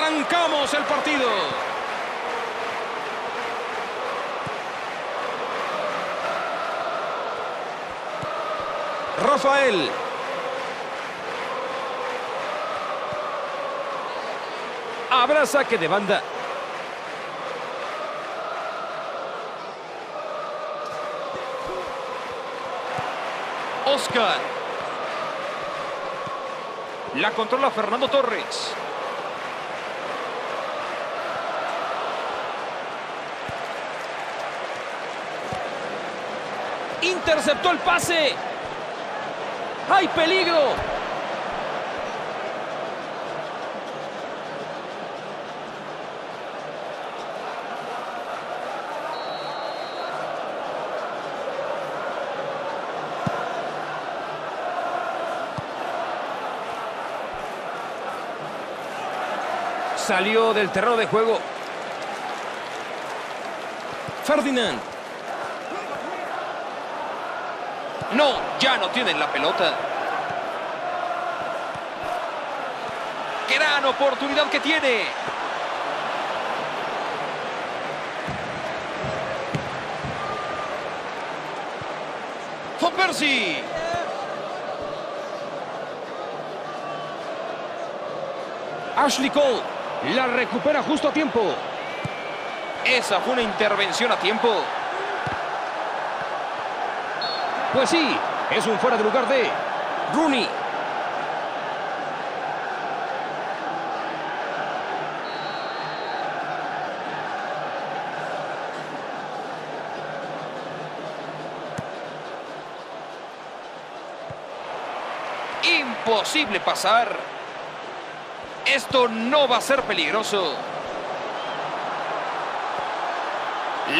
Arrancamos el partido. Rafael. Habrá saque de banda. Oscar. La controla Fernando Torres. Interceptó el pase. ¡Hay peligro! Salió del terreno de juego. Ferdinand. No, ya no tienen la pelota. Gran oportunidad que tiene. Van Persie. Ashley Cole la recupera justo a tiempo. Esa fue una intervención a tiempo. Pues sí, es un fuera de lugar de Rooney. Imposible pasar. Esto no va a ser peligroso.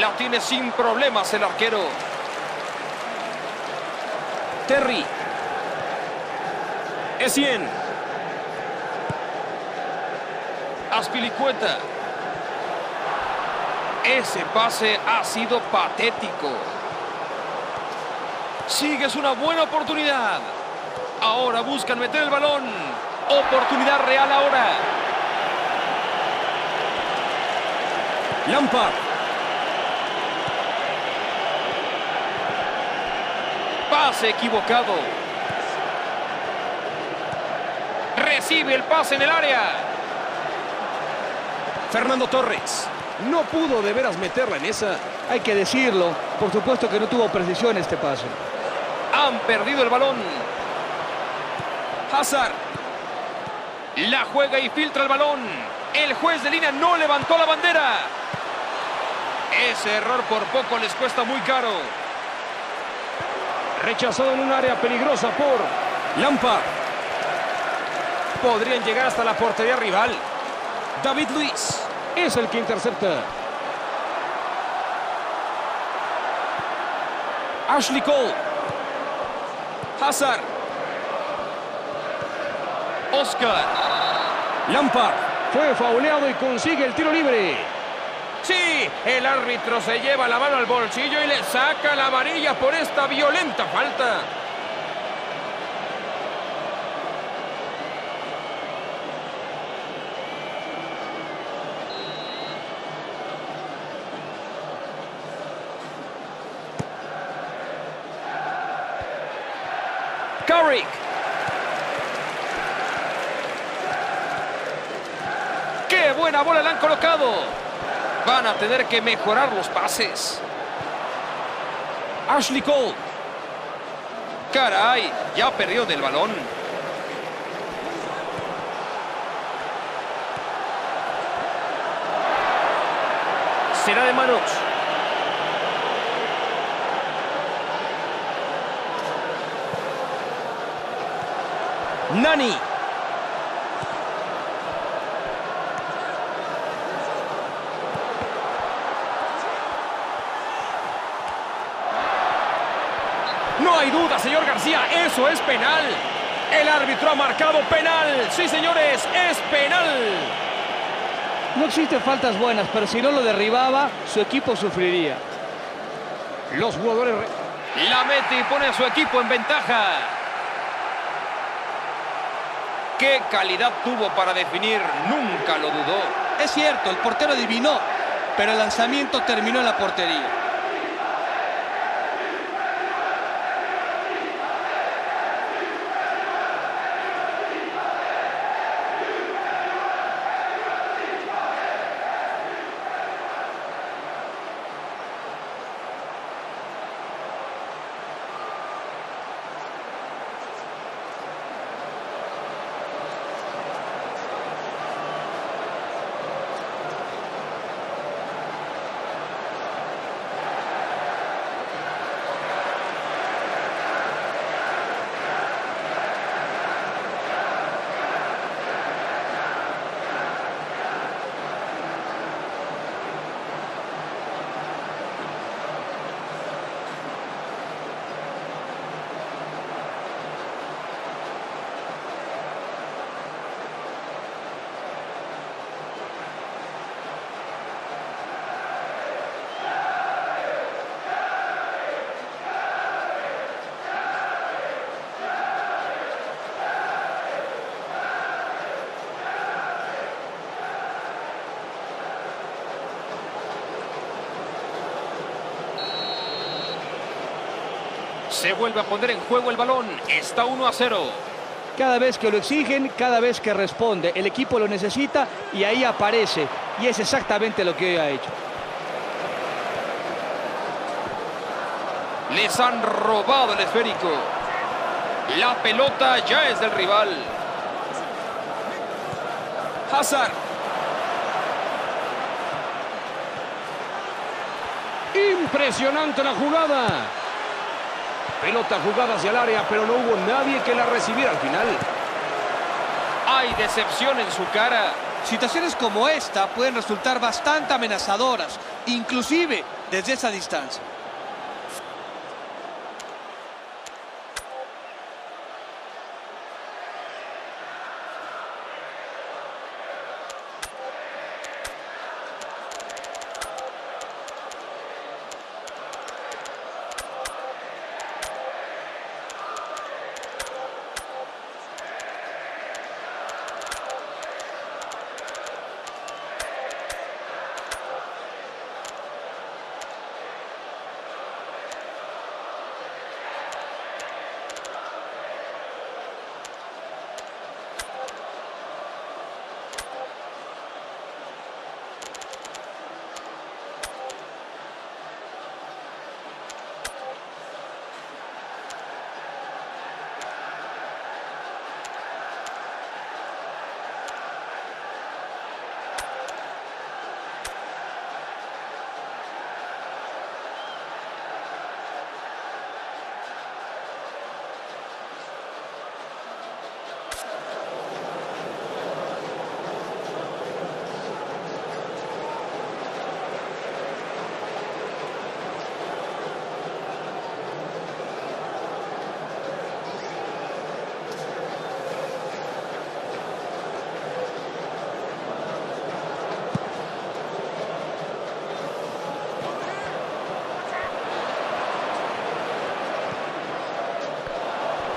La tiene sin problemas el arquero. Terry. Essien. Aspilicueta. Ese pase ha sido patético. Sigues una buena oportunidad. Ahora buscan meter el balón. Oportunidad real ahora. Lampard. Pase equivocado. Recibe el pase en el área. Fernando Torres. No pudo de veras meterla en esa. Hay que decirlo, por supuesto que no tuvo precisión este paso. Han perdido el balón. Hazard. La juega y filtra el balón. El juez de línea no levantó la bandera. Ese error por poco les cuesta muy caro. Rechazado en un área peligrosa por Lampard. Podrían llegar hasta la portería rival. David Luis es el que intercepta. Ashley Cole. Hazard. Oscar. Lampard. Fue fauleado y consigue el tiro libre. Sí, el árbitro se lleva la mano al bolsillo y le saca la amarilla por esta violenta falta. Carrick. ¡Qué buena bola le han colocado! Van a tener que mejorar los pases. Ashley Cole. Caray, ya perdió del balón. Será de manos. Nani. No hay duda, señor García, eso es penal. El árbitro ha marcado penal. Sí, señores, es penal. No existen faltas buenas, pero si no lo derribaba, su equipo sufriría. Los jugadores... La mete y pone a su equipo en ventaja. qué calidad tuvo para definir, nunca lo dudó. Es cierto, el portero adivinó, pero el lanzamiento terminó en la portería. Se vuelve a poner en juego el balón. Está 1 a 0. Cada vez que lo exigen, cada vez que responde. El equipo lo necesita y ahí aparece. Y es exactamente lo que hoy ha hecho. Les han robado el esférico. La pelota ya es del rival. Hazard. Impresionante la jugada. Pelota jugada hacia el área, pero no hubo nadie que la recibiera al final. Hay decepción en su cara. Situaciones como esta pueden resultar bastante amenazadoras, inclusive desde esa distancia.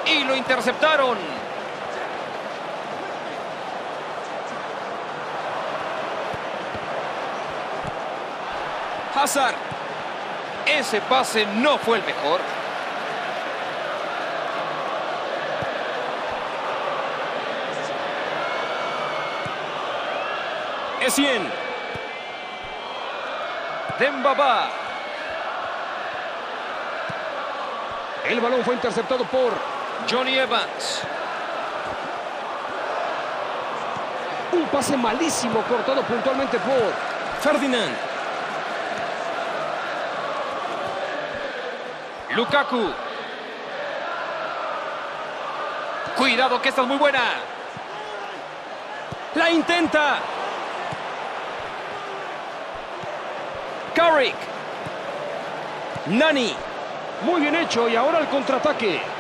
y lo interceptaron. Hazard. Ese pase no fue el mejor. Essien. Dembaba. El balón fue interceptado por Johnny Evans. Un pase malísimo cortado puntualmente por Ferdinand. Lukaku. Cuidado que esta es muy buena. La intenta. Carrick. Nani. Muy bien hecho y ahora el contraataque.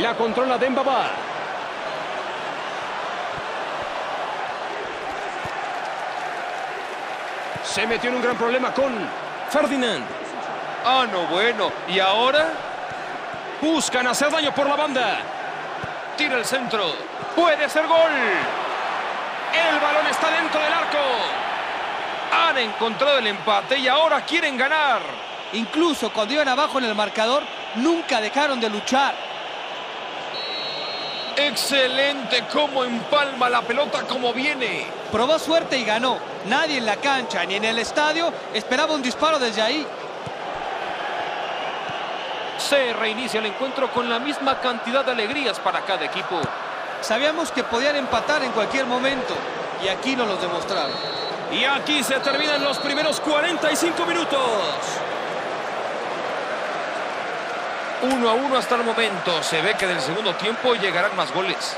La controla Dembaba. Se metió en un gran problema con Ferdinand. Ah, no, bueno. ¿Y ahora? Buscan hacer daño por la banda. Tira el centro. Puede ser gol. El balón está dentro del arco. Han encontrado el empate y ahora quieren ganar. Incluso cuando iban abajo en el marcador, nunca dejaron de luchar. Excelente cómo empalma la pelota como viene. Probó suerte y ganó. Nadie en la cancha ni en el estadio esperaba un disparo desde ahí. Se reinicia el encuentro con la misma cantidad de alegrías para cada equipo. Sabíamos que podían empatar en cualquier momento y aquí nos lo demostraron. Y aquí se terminan los primeros 45 minutos. Uno a uno hasta el momento. Se ve que en el segundo tiempo llegarán más goles.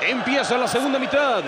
Empieza la segunda mitad.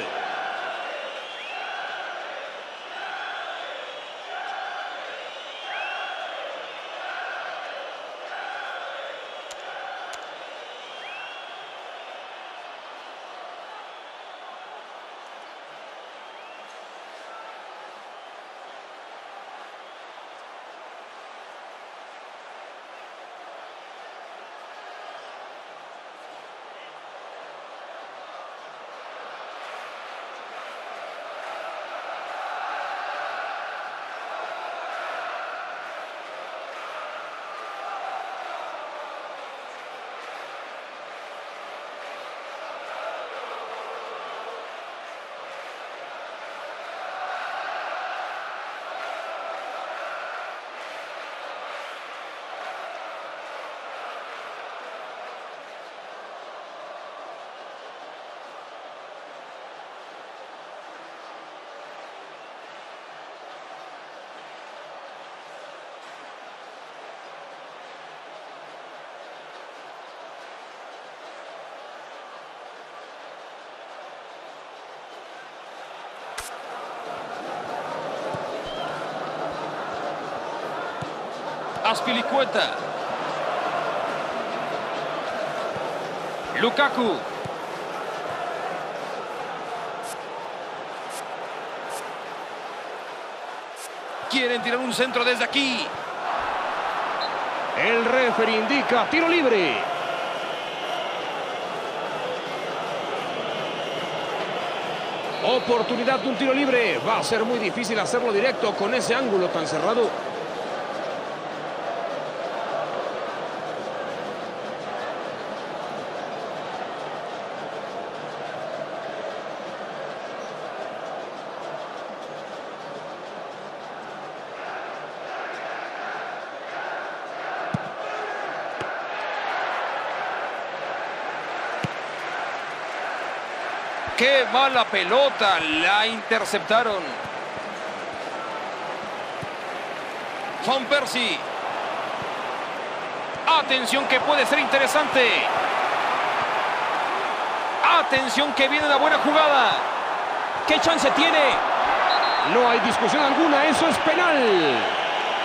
Aspilicueta. Lukaku. Quieren tirar un centro desde aquí. El referee indica tiro libre. Oportunidad de un tiro libre. Va a ser muy difícil hacerlo directo con ese ángulo tan cerrado. ¡Qué mala pelota! La interceptaron. Van Persie. Atención que puede ser interesante. Atención que viene la buena jugada. ¿Qué chance tiene? No hay discusión alguna, eso es penal.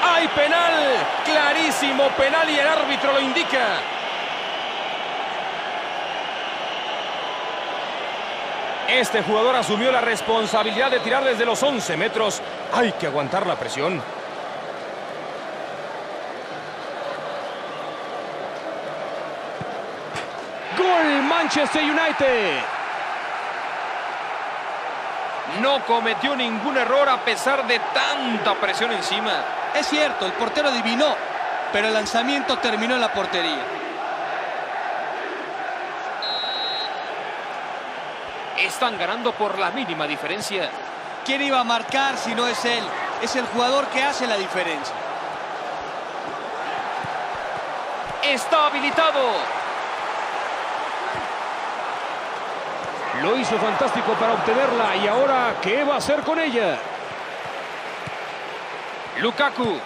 ¡Hay penal! Clarísimo penal y el árbitro lo indica. Este jugador asumió la responsabilidad de tirar desde los 11 metros. Hay que aguantar la presión. Gol Manchester United. No cometió ningún error a pesar de tanta presión encima. Es cierto, el portero adivinó, pero el lanzamiento terminó en la portería. Están ganando por la mínima diferencia. ¿Quién iba a marcar si no es él? Es el jugador que hace la diferencia. Está habilitado. Lo hizo fantástico para obtenerla. ¿Y ahora qué va a hacer con ella? Lukaku.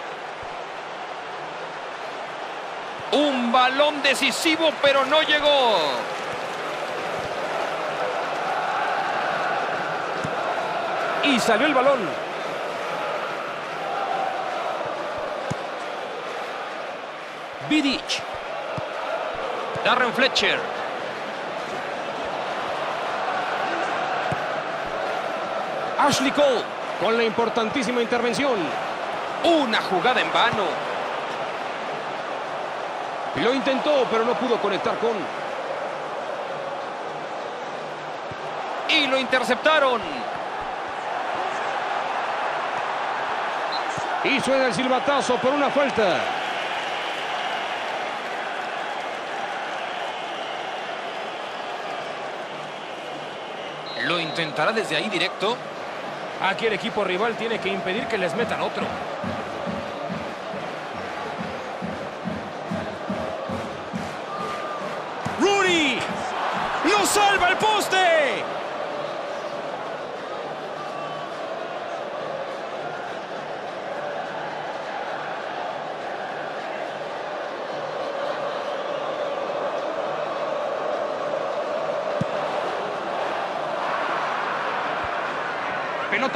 Un balón decisivo, pero no llegó. Y salió el balón. Vidic. Darren Fletcher. Ashley Cole con la importantísima intervención. Una jugada en vano. Lo intentó, pero no pudo conectar con... Y lo interceptaron. Y suena el silbatazo por una falta. Lo intentará desde ahí directo. Aquí el equipo rival tiene que impedir que les metan otro. ¡Rooney! ¡Lo salva el poste!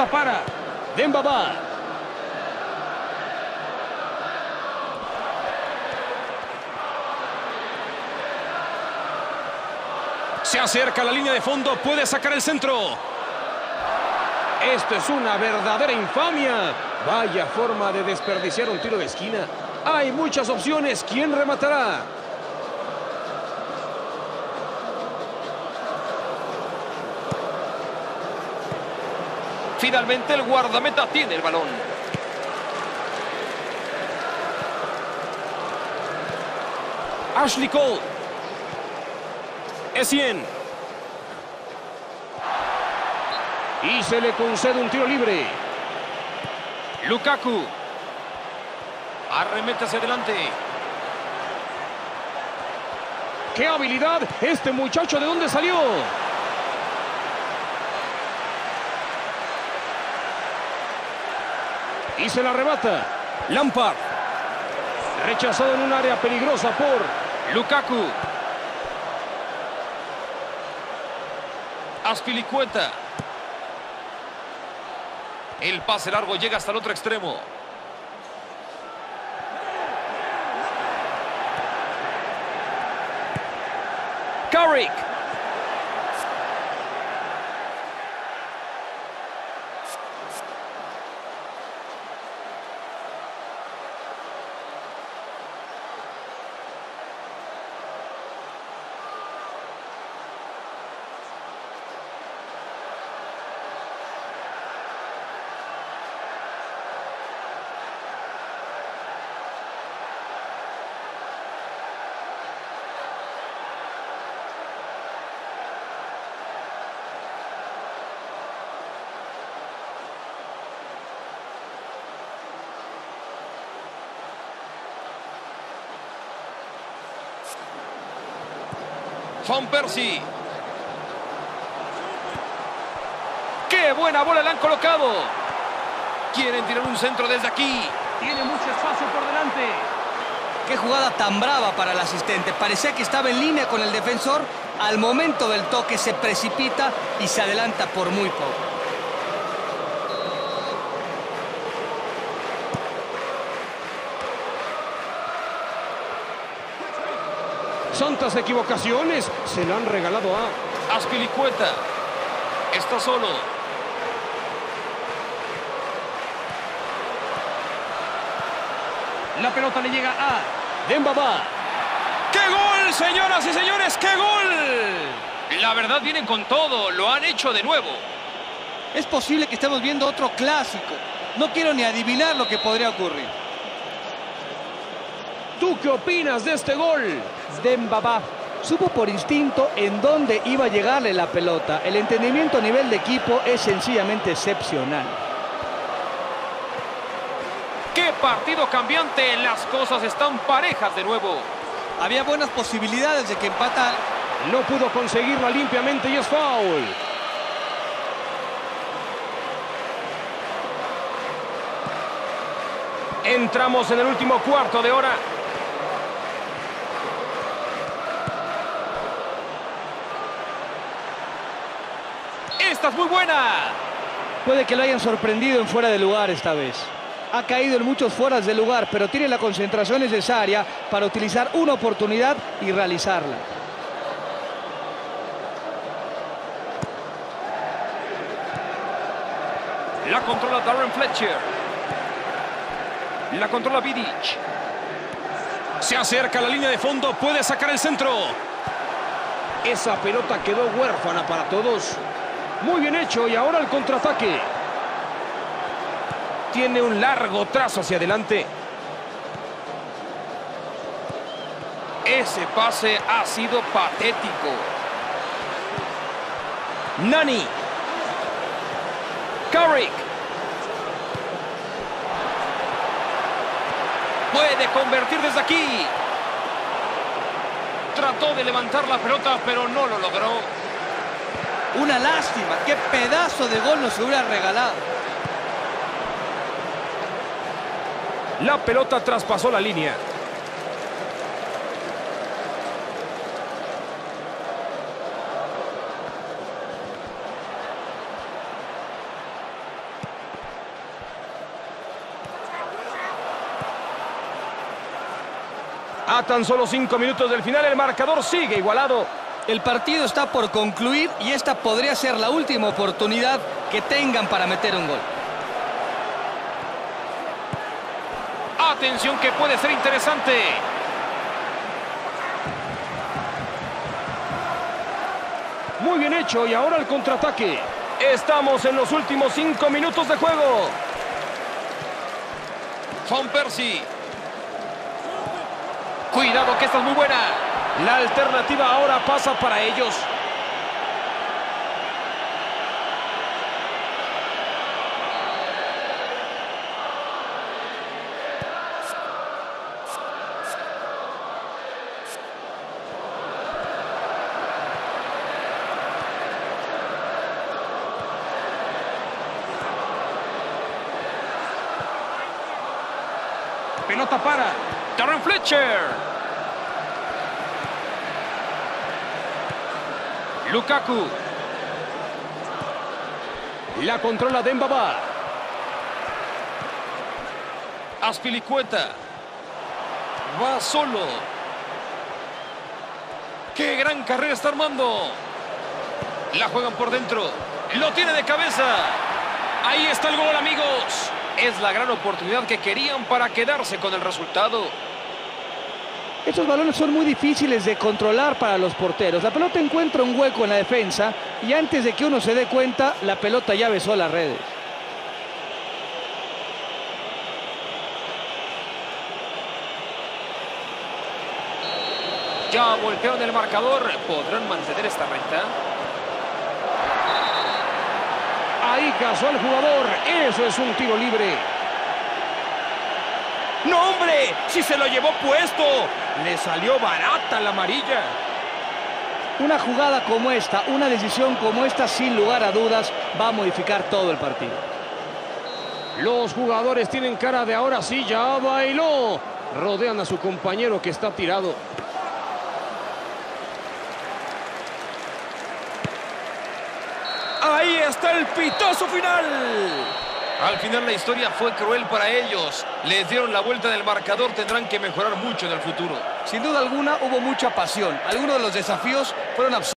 Para. Dembaba. Se acerca a la línea de fondo. Puede sacar el centro. Esto es una verdadera infamia. Vaya forma de desperdiciar un tiro de esquina. Hay muchas opciones. ¿Quién rematará? Finalmente el guardameta tiene el balón. Ashley Cole. Essien. Y se le concede un tiro libre. Lukaku. Arremete hacia adelante. ¡Qué habilidad! Este muchacho, ¿de dónde salió? Y se la arrebata. Lampard. Rechazado en un área peligrosa por Lukaku. Aspilicueta. El pase largo llega hasta el otro extremo. Carrick. Van Persie. ¡Qué buena bola le han colocado! Quieren tirar un centro desde aquí. Tiene mucho espacio por delante. Qué jugada tan brava para el asistente. Parecía que estaba en línea con el defensor. Al momento del toque se precipita y se adelanta por muy poco. Santas equivocaciones. Se lo han regalado a Aspilicueta. Está solo. La pelota le llega a Dembaba. ¡Qué gol, señoras y señores! ¡Qué gol! La verdad vienen con todo. Lo han hecho de nuevo. Es posible que estemos viendo otro clásico. No quiero ni adivinar lo que podría ocurrir. ¿Tú qué opinas de este gol? Dembaba supo por instinto en dónde iba a llegarle la pelota. El entendimiento a nivel de equipo es sencillamente excepcional. ¡Qué partido cambiante! Las cosas están parejas de nuevo. Había buenas posibilidades de que empatan. No pudo conseguirla limpiamente y es foul. Entramos en el último cuarto de hora. Esta es muy buena. Puede que lo hayan sorprendido en fuera de lugar esta vez. Ha caído en muchos fueras de lugar, pero tiene la concentración necesaria para utilizar una oportunidad y realizarla. La controla Darren Fletcher. La controla Vidic. Se acerca a la línea de fondo, puede sacar el centro. Esa pelota quedó huérfana para todos. Muy bien hecho y ahora el contraataque. Tiene un largo trazo hacia adelante. Ese pase ha sido patético. Nani. Carrick. Puede convertir desde aquí. Trató de levantar la pelota, pero no lo logró. Una lástima. Qué pedazo de gol nos hubiera regalado. La pelota traspasó la línea. A tan solo cinco minutos del final, el marcador sigue igualado. El partido está por concluir y esta podría ser la última oportunidad que tengan para meter un gol. Atención que puede ser interesante. Muy bien hecho y ahora el contraataque. Estamos en los últimos cinco minutos de juego. Van Persie. Cuidado que esta es muy buena. La alternativa ahora pasa para ellos. Pelota para Darren Fletcher. Lukaku. La controla Dembaba. Aspilicueta. Va solo. ¡Qué gran carrera está armando! La juegan por dentro. Lo tiene de cabeza. Ahí está el gol, amigos. Es la gran oportunidad que querían para quedarse con el resultado. Estos balones son muy difíciles de controlar para los porteros. La pelota encuentra un hueco en la defensa y antes de que uno se dé cuenta, la pelota ya besó las redes. Ya voltearon el marcador. ¿Podrán mantener esta recta? Ahí cazó el jugador. Eso es un tiro libre. ¡No, hombre! ¡Si se lo llevó puesto! Le salió barata la amarilla. Una jugada como esta, una decisión como esta, sin lugar a dudas, va a modificar todo el partido. Los jugadores tienen cara de ahora sí, ya bailó. Rodean a su compañero que está tirado. Ahí está el pitazo final. Al final la historia fue cruel para ellos. Les dieron la vuelta del marcador, tendrán que mejorar mucho en el futuro. Sin duda alguna hubo mucha pasión. Algunos de los desafíos fueron absurdos.